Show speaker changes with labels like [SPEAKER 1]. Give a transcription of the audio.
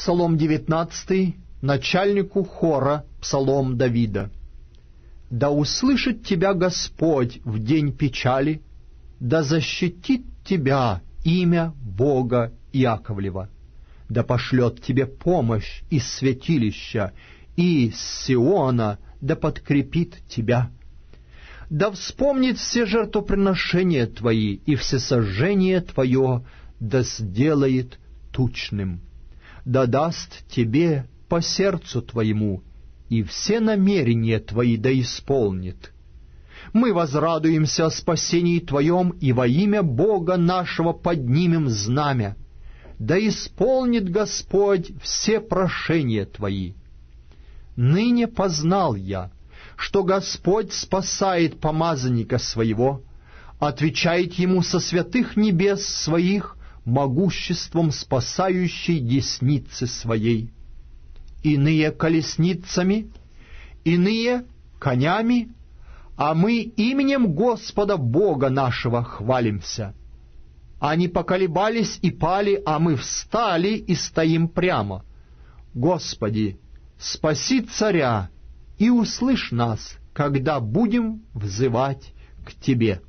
[SPEAKER 1] Псалом 19, начальнику хора, Псалом Давида. «Да услышит тебя Господь в день печали, да защитит тебя имя Бога Иаковлева, да пошлет тебе помощь из святилища, и из Сиона да подкрепит тебя. Да вспомнит все жертвоприношения твои, и всесожжение твое да сделает тучным. Да даст тебе по сердцу твоему, и все намерения твои да исполнит. Мы возрадуемся о спасении Твоем, и во имя Бога нашего поднимем знамя. Да исполнит Господь все прошения Твои. Ныне познал я, что Господь спасает помазанника своего, отвечает ему со святых небес своих могуществом спасающей десницы своей. Иные колесницами, иные конями, а мы именем Господа Бога нашего хвалимся. Они поколебались и пали, а мы встали и стоим прямо. Господи, спаси царя и услышь нас, когда будем взывать к Тебе».